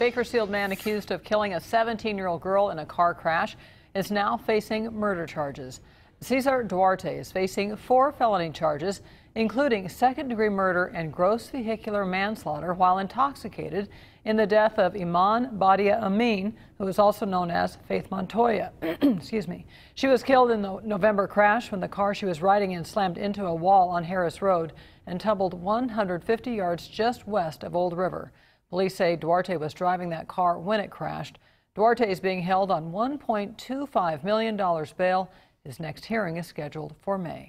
Bakersfield man accused of killing a 17-year-old girl in a car crash is now facing murder charges. Cesar Duarte is facing four felony charges, including second-degree murder and gross vehicular manslaughter while intoxicated in the death of Iman Badia Amin, who is also known as Faith Montoya. Excuse me. She was killed in the November crash when the car she was riding in slammed into a wall on Harris Road and tumbled 150 yards just west of Old River. Police say Duarte was driving that car when it crashed. Duarte is being held on $1.25 million bail. His next hearing is scheduled for May.